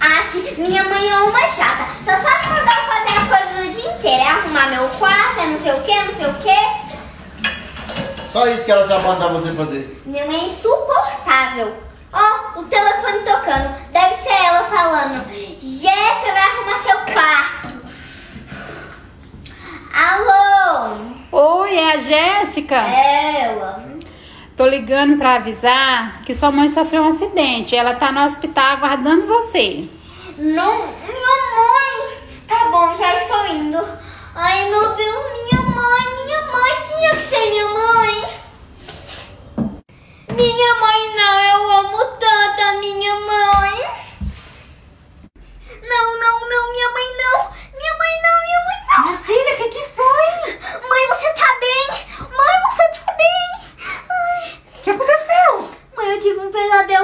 Ah, sim. Minha mãe é uma chata. Só sabe mandar eu fazer as coisas o dia inteiro. É arrumar meu quarto, é não sei o que, não sei o que. Só isso que ela sabe mandar você fazer. Minha mãe é insuportável. Ó, o telefone tocando. Deve ser ela falando. Jéssica vai arrumar seu quarto. Alô? Oi, é a Jéssica? Ela. Tô ligando pra avisar que sua mãe sofreu um acidente. Ela tá no hospital aguardando você. Não, minha なで